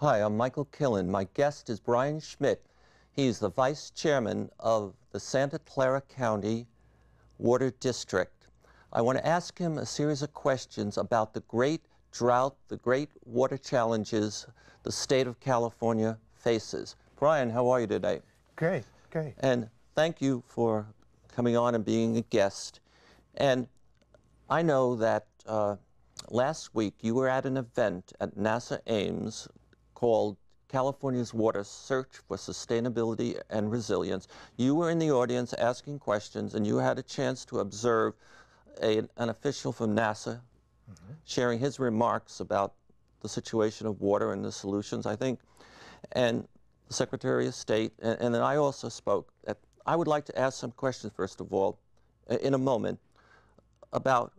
Hi, I'm Michael Killen. My guest is Brian Schmidt. He's the vice chairman of the Santa Clara County Water District. I want to ask him a series of questions about the great drought, the great water challenges the state of California faces. Brian, how are you today? Great, great. And thank you for coming on and being a guest. And I know that uh, last week you were at an event at NASA Ames called California's Water Search for Sustainability and Resilience. You were in the audience asking questions, and you had a chance to observe a, an official from NASA mm -hmm. sharing his remarks about the situation of water and the solutions, I think. And the Secretary of State, and, and then I also spoke. At, I would like to ask some questions, first of all, in a moment, about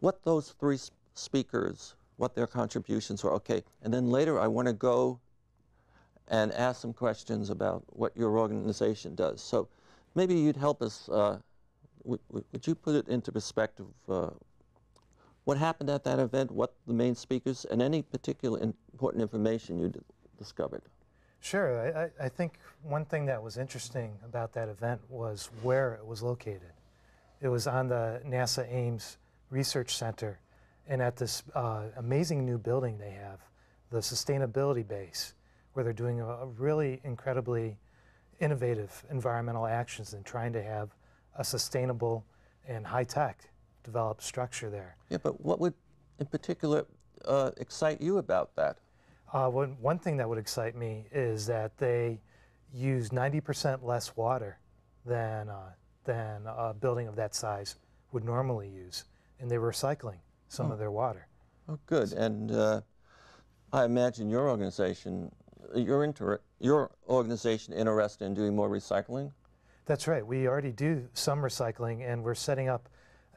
what those three speakers, what their contributions were. Okay, and then later I want to go and ask some questions about what your organization does. So maybe you'd help us. Uh, would you put it into perspective? Uh, what happened at that event, what the main speakers, and any particular important information you discovered? Sure. I, I, think one thing that was interesting about that event was where it was located. It was on the NASA Ames Research Center and at this uh, amazing new building they have, the sustainability base, where they're doing a, a really incredibly innovative environmental actions and trying to have a sustainable and high-tech developed structure there. Yeah, but what would in particular uh, excite you about that? Uh, one, one thing that would excite me is that they use 90% less water than, uh, than a building of that size would normally use, and they're recycling some oh. of their water. Oh, good. And uh, I imagine your organization, your, inter your organization interested in doing more recycling? That's right. We already do some recycling, and we're setting up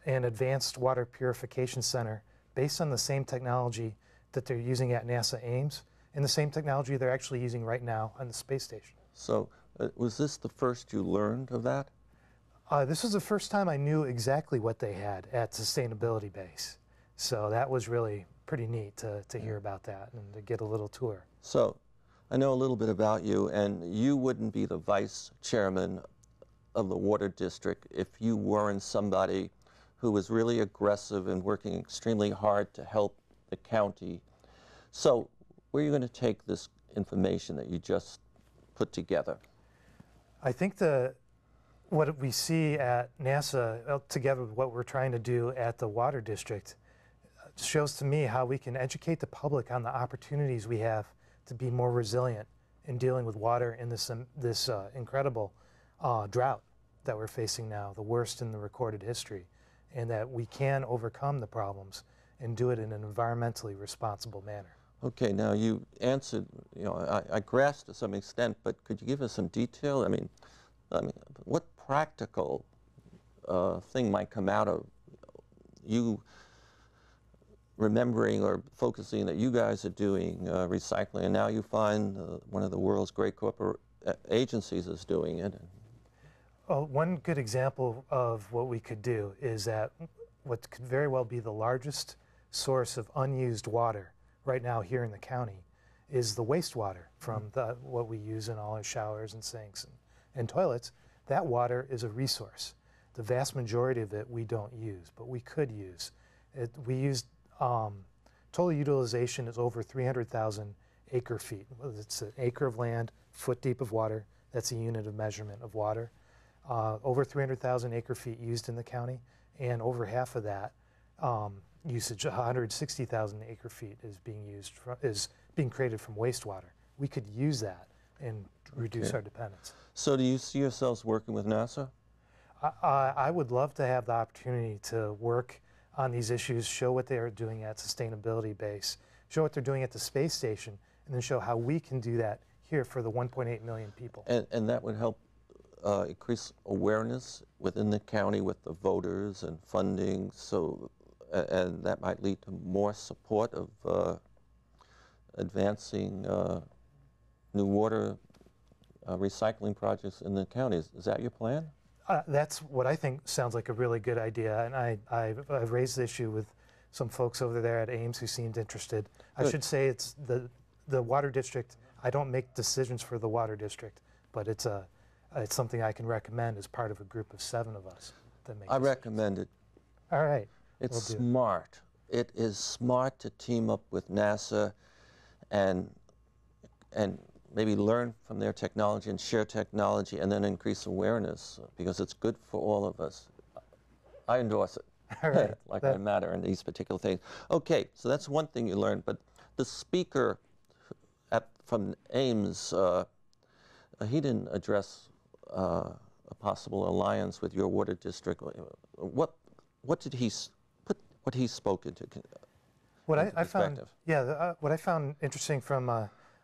an advanced water purification center based on the same technology that they're using at NASA Ames and the same technology they're actually using right now on the space station. So uh, was this the first you learned of that? Uh, this was the first time I knew exactly what they had at Sustainability Base. So that was really pretty neat to, to hear about that and to get a little tour. So I know a little bit about you, and you wouldn't be the vice chairman of the water district if you weren't somebody who was really aggressive and working extremely hard to help the county. So where are you going to take this information that you just put together? I think the what we see at NASA uh, together with what we're trying to do at the water district shows to me how we can educate the public on the opportunities we have to be more resilient in dealing with water in this um, this uh, incredible uh, drought that we're facing now, the worst in the recorded history, and that we can overcome the problems and do it in an environmentally responsible manner. Okay, now you answered, you know, I, I grasped to some extent, but could you give us some detail? I mean, I mean, what practical uh, thing might come out of you remembering or focusing that you guys are doing uh, recycling, and now you find uh, one of the world's great corporate uh, agencies is doing it? Well, one good example of what we could do is that what could very well be the largest source of unused water right now here in the county is the wastewater from the, what we use in all our showers and sinks and, and toilets. That water is a resource. The vast majority of it we don't use, but we could use. It, we use um, total utilization is over 300,000 acre feet. It's an acre of land, foot deep of water. That's a unit of measurement of water. Uh, over 300,000 acre feet used in the county, and over half of that um, usage, 160,000 acre feet is being used from, is being created from wastewater. We could use that and reduce okay. our dependence. So do you see yourselves working with NASA? I, I would love to have the opportunity to work on these issues, show what they are doing at sustainability base, show what they're doing at the space station, and then show how we can do that here for the 1.8 million people. And, and that would help uh, increase awareness within the county with the voters and funding so and that might lead to more support of uh, advancing uh, new water uh, recycling projects in the counties. Is that your plan? Uh, that's what I think sounds like a really good idea, and I, I, have raised the issue with some folks over there at Ames who seemed interested. Good. I should say it's the the water district. I don't make decisions for the water district, but it's a it's something I can recommend as part of a group of seven of us that make. I decisions. recommend it. All right. It's Will smart. It is smart to team up with NASA and and maybe learn from their technology and share technology and then increase awareness because it's good for all of us. I endorse it. All right. like I matter in these particular things. Okay, so that's one thing you learned. But the speaker at, from Ames, uh, he didn't address uh, a possible alliance with your water district. What what did he put? What he spoke into? con- What I, into I found, yeah, the, uh, what I found interesting from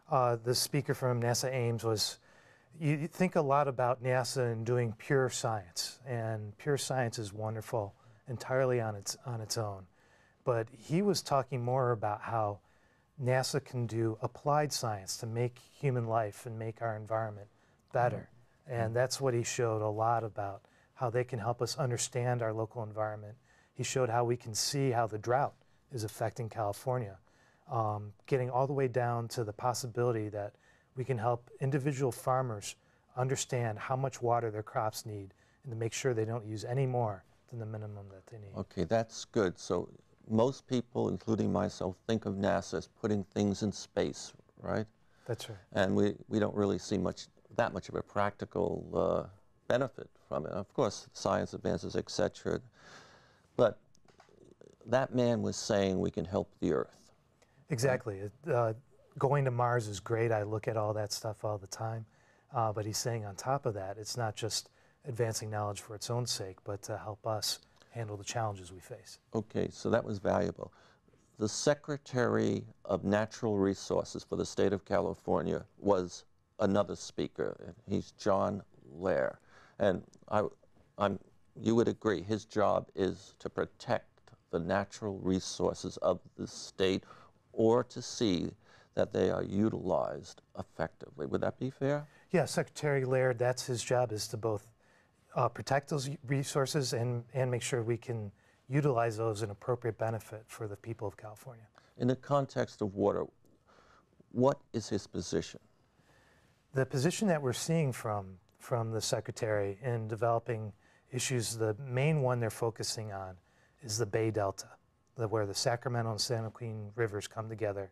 uh, the speaker from NASA Ames was you, you think a lot about NASA and doing pure science, and pure science is wonderful entirely on its on its own. But he was talking more about how NASA can do applied science to make human life and make our environment better. And that's what he showed a lot about how they can help us understand our local environment. He showed how we can see how the drought is affecting California, um, getting all the way down to the possibility that we can help individual farmers understand how much water their crops need and to make sure they don't use any more than the minimum that they need. Okay, that's good. So most people, including myself, think of NASA as putting things in space, right? That's right. and we, we don't really see much that much of a practical uh, benefit from it. Of course, science advances, etc. But that man was saying we can help the Earth. Exactly. It, Uh, going to Mars is great. I look at all that stuff all the time. Uh, but he's saying on top of that, it's not just advancing knowledge for its own sake, but to help us handle the challenges we face. Okay, so that was valuable. The Secretary of Natural Resources for the state of California was another speaker. He's John Laird, and I, I'm, you would agree his job is to protect the natural resources of the state, or to see that they are utilized effectively. Would that be fair? Yeah, Secretary Laird, that's his job is to both uh, protect those resources and, and make sure we can utilize those in appropriate benefit for the people of California. In the context of water, what is his position? The position that we're seeing from from the secretary in developing issues, the main one they're focusing on is the Bay Delta, the, where the Sacramento and San Joaquin rivers come together.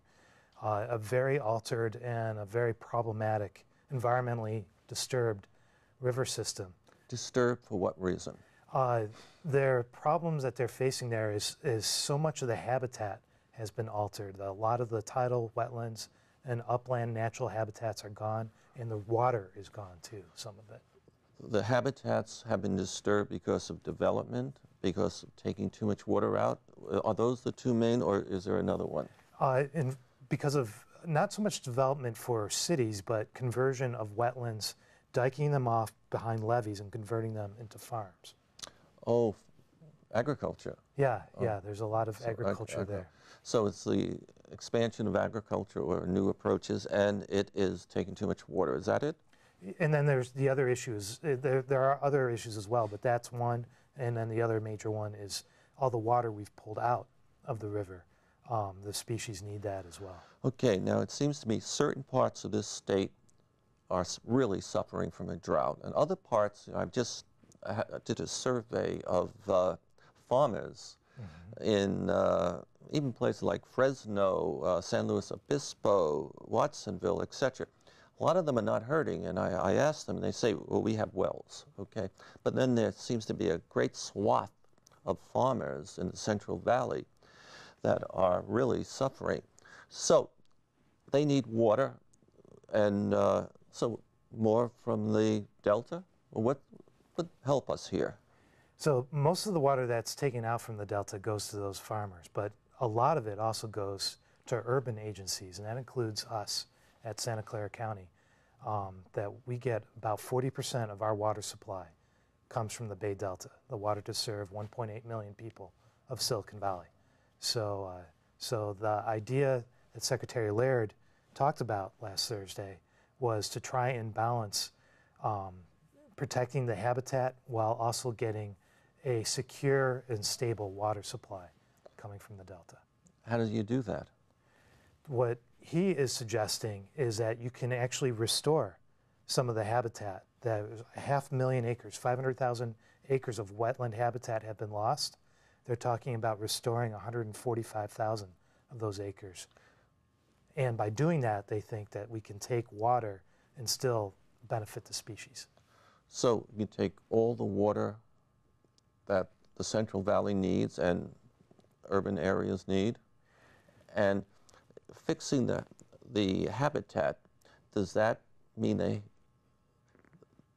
Uh, a very altered and a very problematic, environmentally disturbed river system. Disturbed for what reason? Uh, their problems that they're facing there is, is so much of the habitat has been altered. A lot of the tidal wetlands and upland natural habitats are gone, and the water is gone too, some of it. The habitats have been disturbed because of development, because of taking too much water out. Are those the two main, or is there another one? Uh, and because of not so much development for cities, but conversion of wetlands, diking them off behind levees and converting them into farms. Oh, agriculture. Yeah, yeah, there's a lot of So, agriculture agri- there. So it's the expansion of agriculture or new approaches, and it is taking too much water. Is that it? And then there's the other issues. uh, There, there are other issues as well, but that's one. And then the other major one is all the water we've pulled out of the river. Um, the species need that as well. Okay, now it seems to me certain parts of this state are really suffering from a drought, and other parts, I've just I did a survey of uh, farmers in uh, even places like Fresno, uh, San Luis Obispo, Watsonville, etc. A lot of them are not hurting, and I, I asked them, and they say, well, we have wells, okay? But then there seems to be a great swath of farmers in the Central Valley that are really suffering. So they need water, and uh, so more from the delta. What would help us here? So most of the water that's taken out from the delta goes to those farmers, but a lot of it also goes to urban agencies, and that includes us at Santa Clara County. Um, that we get about 40% of our water supply comes from the Bay Delta, the water to serve 1.8 million people of Silicon Valley. So, uh, so the idea that Secretary Laird talked about last Thursday was to try and balance um, protecting the habitat while also getting a secure and stable water supply coming from the delta. How do you do that? What he is suggesting is that you can actually restore some of the habitat. That half million acres, 500,000 acres of wetland habitat have been lost. They're talking about restoring 145,000 of those acres. And by doing that, they think that we can take water and still benefit the species. So you take all the water that the Central Valley needs and urban areas need, and fixing the, the habitat, does that mean they,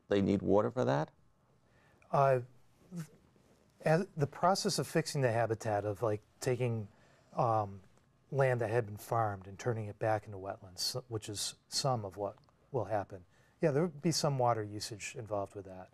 they need water for that? Uh, as the process of fixing the habitat of like taking um, land that had been farmed and turning it back into wetlands, which is some of what will happen. Yeah, there would be some water usage involved with that.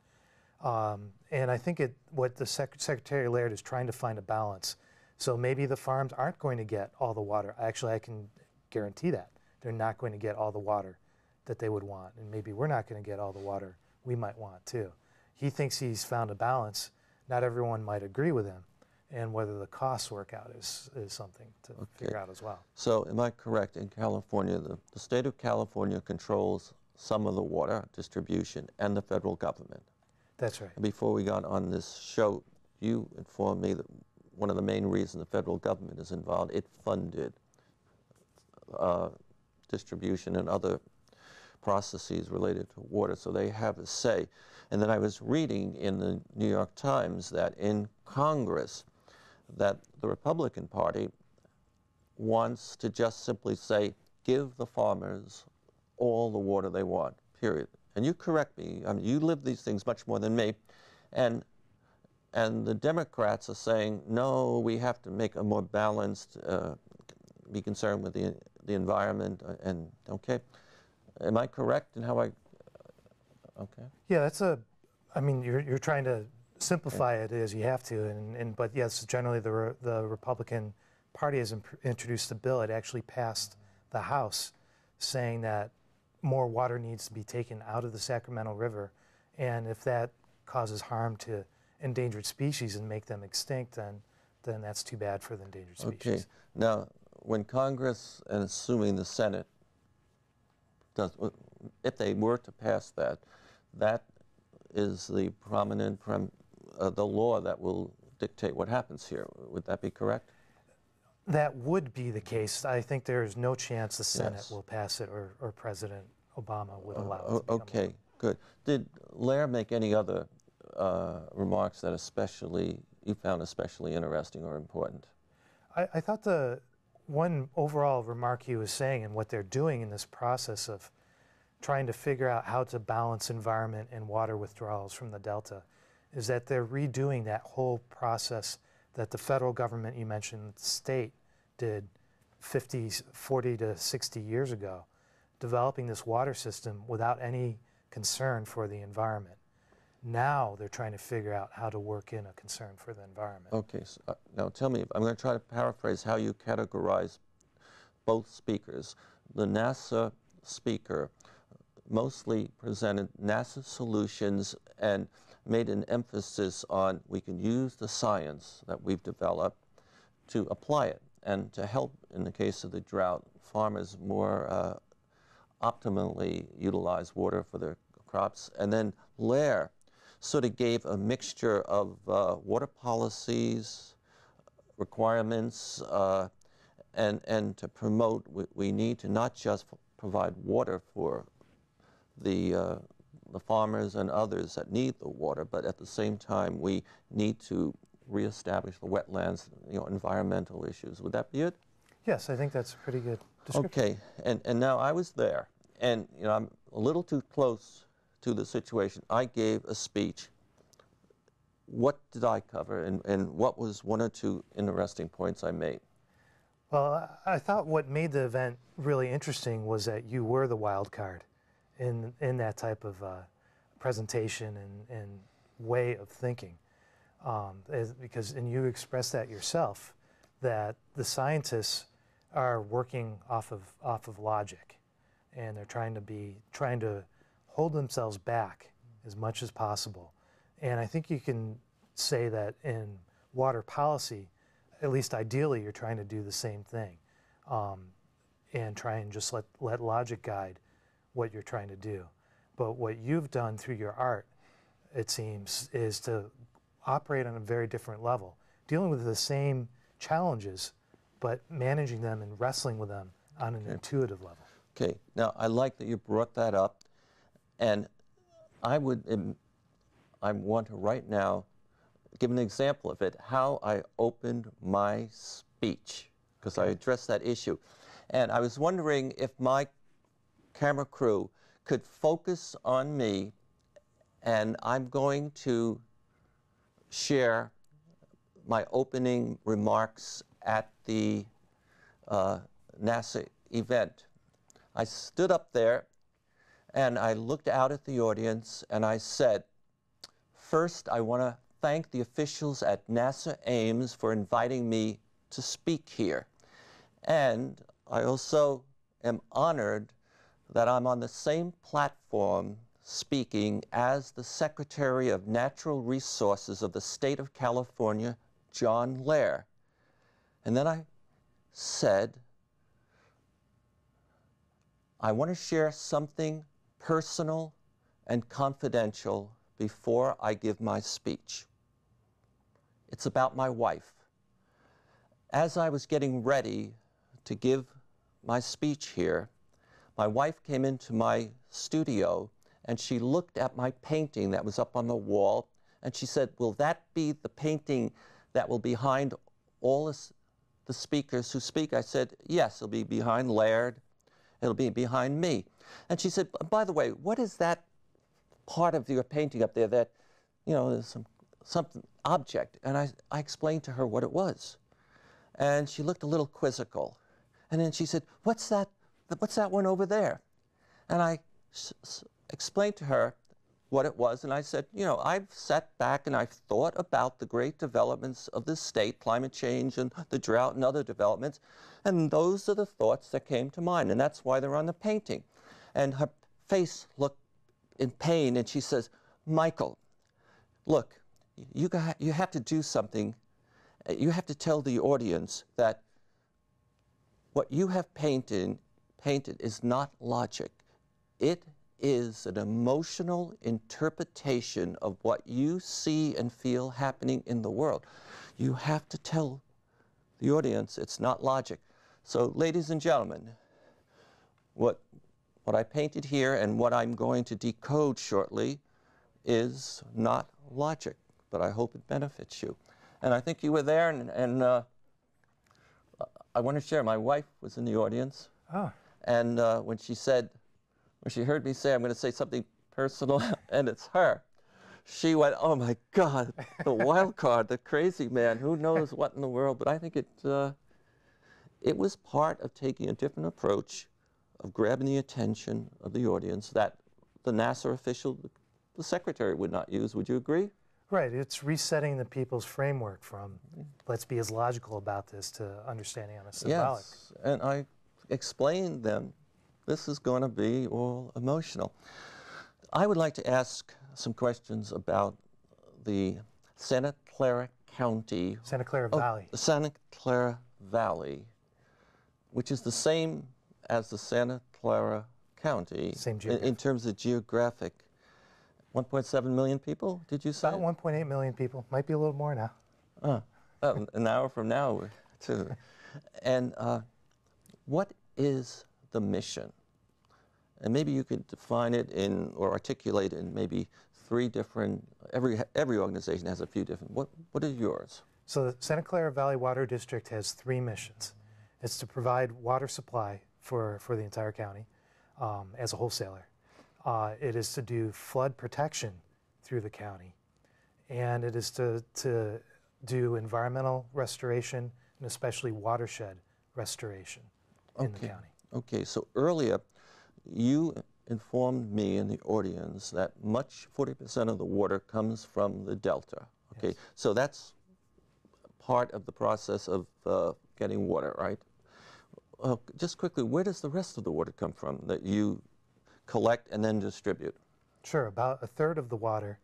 Um, and I think it, what the Sec- Secretary Laird is trying to find a balance. So maybe the farms aren't going to get all the water. Actually, I can guarantee that. They're not going to get all the water that they would want. And maybe we're not going to get all the water we might want too. He thinks he's found a balance. Not everyone might agree with him. And whether the costs work out is, is something to figure out as well. So am I correct, in California, the, the state of California controls some of the water distribution and the federal government? That's right. Before we got on this show, you informed me that one of the main reasons the federal government is involved, it funded uh, distribution and other processes related to water, so they have a say. And then I was reading in the New York Times that in Congress, that the Republican Party wants to just simply say, give the farmers all the water they want, period. And you correct me, I mean, you live these things much more than me. And, and the Democrats are saying, no, we have to make a more balanced, uh, be concerned with the, the environment. uh, And, okay, am I correct in how I, okay? Yeah, that's a, I mean, you're, you're trying to simplify it as you have to, and, and but yes, generally the, re- the Republican Party has introduced a bill. It actually passed the House saying that more water needs to be taken out of the Sacramento River, and if that causes harm to endangered species and make them extinct, then then that's too bad for the endangered species. Okay. Now, when Congress, and assuming the Senate, does, if they were to pass that, that is the prominent, prem, uh, the law that will dictate what happens here. Would that be correct? That would be the case. I think there is no chance the Senate Yes. will pass it or, or President Obama would allow it. To okay, good. Did Laird make any other uh, remarks that especially you found especially interesting or important? I, I thought the one overall remark he was saying and what they're doing in this process of trying to figure out how to balance environment and water withdrawals from the delta is that they're redoing that whole process that the federal government you mentioned state did 50 40 to 60 years ago developing this water system without any concern for the environment now they're trying to figure out how to work in a concern for the environment Okay, so, uh, now tell me, I'm going to try to paraphrase how you categorize both speakers. The NASA speaker mostly presented NASA solutions and made an emphasis on we can use the science that we've developed to apply it and to help, in the case of the drought, farmers more uh, optimally utilize water for their crops. And then Laird sort of gave a mixture of uh, water policies, requirements, uh, and, and to promote, we, we need to not just provide water for the, uh, the farmers and others that need the water, but at the same time, we need to reestablish the wetlands, you know, environmental issues. Would that be it? yes i think that's a pretty good description Okay, and, and now I was there, and you know I'm a little too close to the situation. I gave a speech. What did I cover, and, and what was one or two interesting points I made? Well, I thought what made the event really interesting was that you were the wild card in in that type of uh, presentation and, and way of thinking, um, because and you expressed that yourself that the scientists are working off of off of logic, and they're trying to be trying to hold themselves back as much as possible, and I think you can say that in water policy at least ideally, you're trying to do the same thing. Um, and try and just let, let logic guide what you're trying to do. But what you've done through your art, it seems, is to operate on a very different level, dealing with the same challenges, but managing them and wrestling with them on an intuitive level. Okay, now I like that you brought that up, and I would, um, I want to right now give an example of it, how I opened my speech, because I addressed that issue. And I was wondering if my camera crew could focus on me, and I'm going to share my opening remarks at the uh, NASA event. I stood up there and I looked out at the audience and I said, First, I want to thank the officials at NASA Ames for inviting me to speak here. And I also am honored that I'm on the same platform speaking as the Secretary of Natural Resources of the state of California, John Laird. And then I said, I want to share something personal and confidential before I give my speech. It's about my wife. As I was getting ready to give my speech here, my wife came into my studio and she looked at my painting that was up on the wall and she said, Will that be the painting that will be behind all this, the speakers who speak? I said, Yes, it'll be behind Laird, it'll be behind me. And she said, By the way, what is that part of your painting up there that, you know, there's some something object? And I, I explained to her what it was. And she looked a little quizzical. And then she said, What's that? What's that one over there? And I explained to her what it was, and I said, you know, I've sat back and I've thought about the great developments of this state, climate change and the drought and other developments, and those are the thoughts that came to mind, and that's why they're on the painting. And her face looked in pain, and she says, Michael, look, you, got, you have to do something. You have to tell the audience that what you have painted, painted is not logic. It is an emotional interpretation of what you see and feel happening in the world. You have to tell the audience it's not logic. So, ladies and gentlemen, what, what I painted here and what I'm going to decode shortly is not logic, but I hope it benefits you. And I think you were there, and, and uh, I want to share. My wife was in the audience. Oh. And uh, when she said, when she heard me say, I'm going to say something personal, and it's her, she went, oh my God, the wild card, the crazy man, who knows what in the world. But I think it, uh, it was part of taking a different approach of grabbing the attention of the audience that the NASA official, the secretary would not use. Would you agree? Right. It's resetting the people's framework from let's be as logical about this to understanding on a symbolic. Yes. And I explained them this is going to be all emotional. I would like to ask some questions about the Santa Clara County. Santa Clara oh, Valley. The Santa Clara Valley, which is the same as the Santa Clara County. Same in, geographic. in terms of geographic. 1.7 million people, did you say? About 1.8 million people. Might be a little more now. Uh, uh, an hour from now, too. And uh, what is the mission? And maybe you could define it in or articulate it in maybe three different. Every every organization has a few different. What what are yours? So the Santa Clara Valley Water District has three missions. It's to provide water supply for, for the entire county um, as a wholesaler. Uh, it is to do flood protection through the county. And it is to, to do environmental restoration and especially watershed restoration in the Okay. county. Okay, so earlier you informed me and the audience that much 40% of the water comes from the delta. Okay, Yes. so that's part of the process of uh, getting water, right? Uh, just quickly, where does the rest of the water come from that you collect and then distribute? Sure, about a third of the water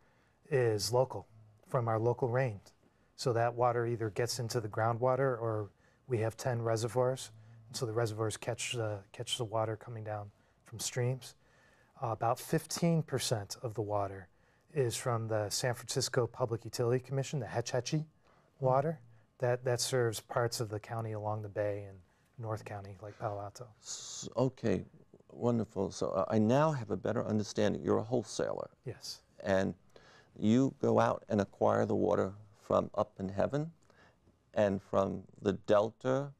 is local from our local rains. So that water either gets into the groundwater or we have 10 reservoirs so the reservoirs catch the, catch the water coming down from streams. Uh, about 15% of the water is from the San Francisco Public Utility Commission, the Hetch Hetchy water. That, that serves parts of the county along the bay and North County, like Palo Alto. S- Okay, wonderful. So uh, I now have a better understanding. You're a wholesaler, Yes. and you go out and acquire the water from up in heaven and from the delta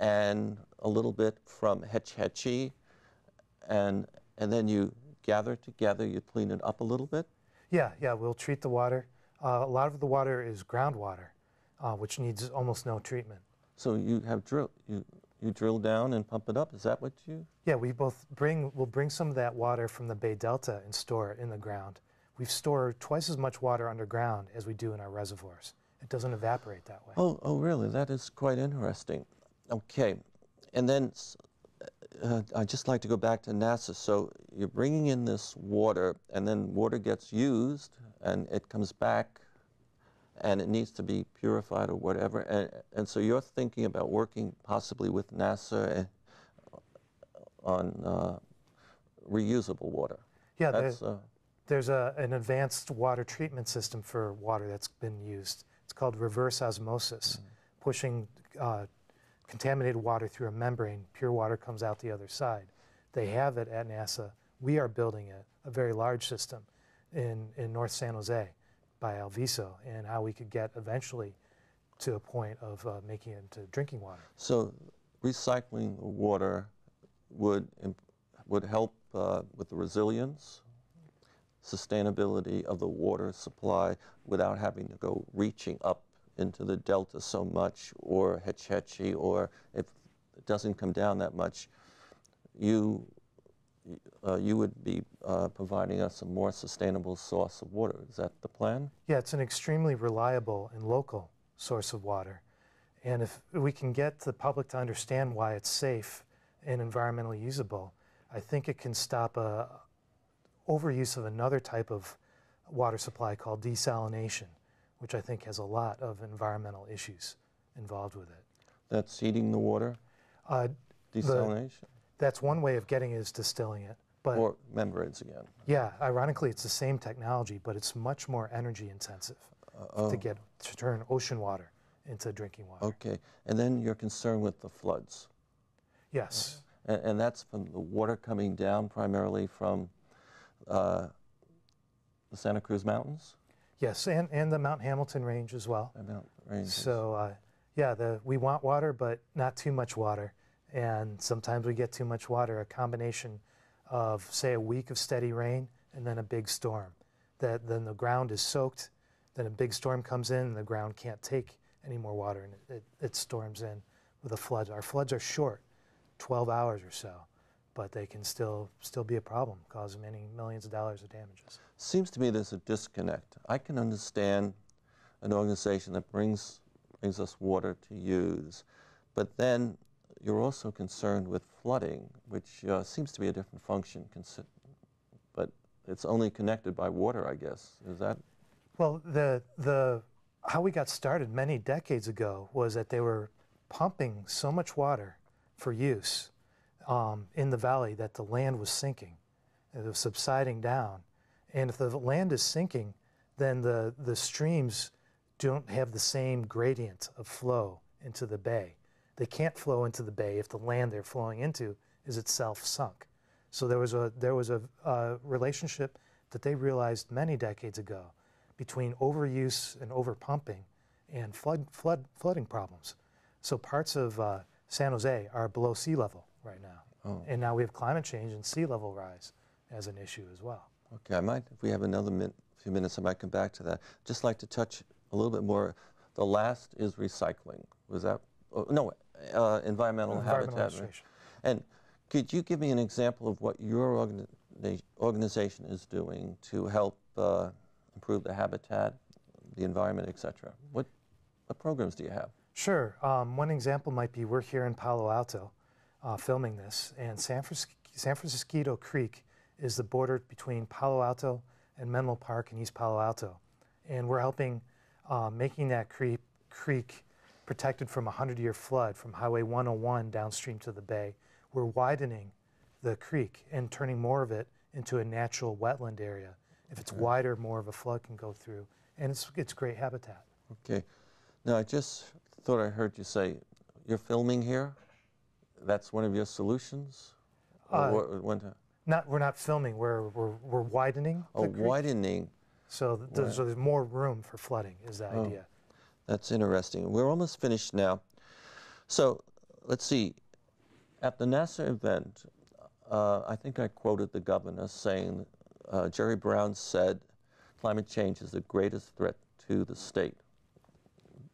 and a little bit from Hetch Hetchy, and, and then you gather together, you clean it up a little bit. Yeah, yeah, we'll treat the water. Uh, a lot of the water is groundwater, uh, which needs almost no treatment. So you have drill, you, you drill down and pump it up. Is that what you? Yeah, we both bring, we'll bring some of that water from the Bay Delta and store it in the ground. We store twice as much water underground as we do in our reservoirs. It doesn't evaporate that way. Oh, oh, really? That is quite interesting. Okay, and then uh, I'd just like to go back to NASA. So you're bringing in this water, and then water gets used, and it comes back, and it needs to be purified or whatever. And, and so you're thinking about working possibly with NASA on uh, reusable water. yeah, there- uh, there's a, an advanced water treatment system for water that's been used. It's called reverse osmosis, pushing uh, contaminated water through a membrane. Pure water comes out the other side. They have it at NASA. We are building a very large system in, in North San Jose by Alviso, and how we could get eventually to a point of uh, making it into drinking water. So recycling water would, would help uh, with the resilience, sustainability of the water supply without having to go reaching up into the delta so much or Hetch Hetchy, or if it doesn't come down that much, you, uh, you would be uh, providing us a more sustainable source of water. Is that the plan? Yeah, it's an extremely reliable and local source of water. And if we can get the public to understand why it's safe and environmentally usable, I think it can stop a overuse of another type of water supply called desalination, which I think has a lot of environmental issues involved with it. That's heating the water, Uh, desalination, that's one way of getting it is distilling it. But or membranes again? yeah, ironically, it's the same technology, but it's much more energy intensive oh. to get to turn ocean water into drinking water. Okay, and then you're concerned with the floods. Yes. And, and that's from the water coming down primarily from uh, the Santa Cruz Mountains? Yes, and, and the Mount Hamilton range as well. The Mount Ranges. So, uh, yeah, the, we want water, but not too much water. And sometimes we get too much water, a combination of, say, a week of steady rain and then a big storm. That then the ground is soaked, then a big storm comes in and the ground can't take any more water and it, it, it storms in with a flood. Our floods are short, 12 hours or so, but they can still still be a problem, cause many millions of dollars of damages. Seems to me there's a disconnect. I can understand an organization that brings, brings us water to use, but then you're also concerned with flooding, which uh, seems to be a different function, but it's only connected by water, I guess. Is that? Well, the the how we got started many decades ago was that they were pumping so much water for use um, in the valley that the land was sinking. It was subsiding down, and if the land is sinking, then the the streams don't have the same gradient of flow into the bay. They can't flow into the bay if the land they're flowing into is itself sunk. So there was a there was a, a relationship that they realized many decades ago between overuse and overpumping and flood, flood, flooding problems. So parts of uh, San Jose are below sea level right now. Oh. And now we have climate change and sea level rise as an issue as well. Okay, I might, if we have another min, few minutes, I might come back to that. Just like to touch a little bit more. The last is recycling. Was that, oh, no, uh, environmental, Environmental habitat. right? And could you give me an example of what your organi- organization is doing to help uh, improve the habitat, the environment, et cetera? What, what programs do you have? Sure. Um, one example might be we're here in Palo Alto uh, filming this, and San, Fris- San Francisquito Creek is the border between Palo Alto and Menlo Park in East Palo Alto. And we're helping uh, making that creek, creek protected from a 100-year flood from Highway 101 downstream to the bay. We're widening the creek and turning more of it into a natural wetland area. If it's wider, more of a flood can go through, and it's, it's great habitat. Okay. Now, I just thought I heard you say you're filming here. That's one of your solutions? Uh, what- Not, we're not filming, we're, we're, we're widening oh, the widening. So, th- there's, so there's more room for flooding is the Oh. idea. That's interesting. We're almost finished now. So let's see. At the NASA event, uh, I think I quoted the governor saying, uh, Jerry Brown said, climate change is the greatest threat to the state.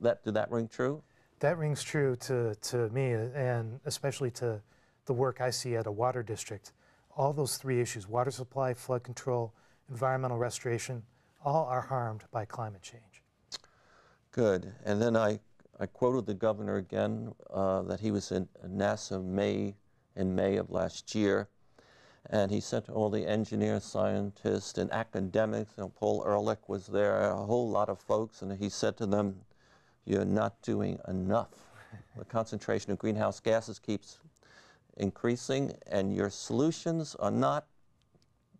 That, did that ring true? That rings true to, to me and especially to the work I see at a water district. All those three issues, water supply, flood control, environmental restoration, all are harmed by climate change. Good. And then I, I quoted the governor again uh, that he was in NASA May in May of last year, and he said to all the engineers, scientists, and academics. and Paul Ehrlich was there, a whole lot of folks, and he said to them, "You're not doing enough. the concentration of greenhouse gases keeps increasing, and your solutions are not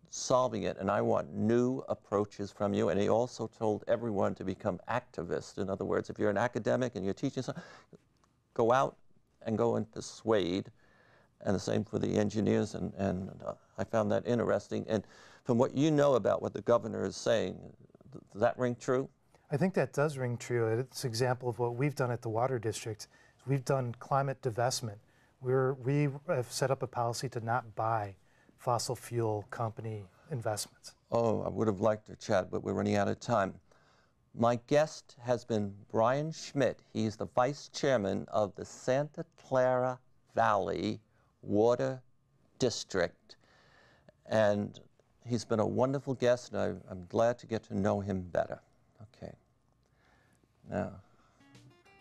solving it, and I want new approaches from you. And he also told everyone to become activists. In other words, if you're an academic and you're teaching something, go out and go and persuade. And the same for the engineers. And, and I found that interesting. And from what you know about what the governor is saying, does that ring true? I think that does ring true. It's an example of what we've done at the water district. We've done climate divestment. We're, we have set up a policy to not buy fossil fuel company investments. Oh, I would have liked to chat, but we're running out of time. My guest has been Brian Schmidt. He's the vice chairman of the Santa Clara Valley Water District. And he's been a wonderful guest, and I, I'm glad to get to know him better. Now,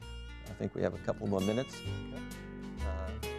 I think we have a couple more minutes. Okay. Uh,